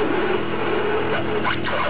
What the hell?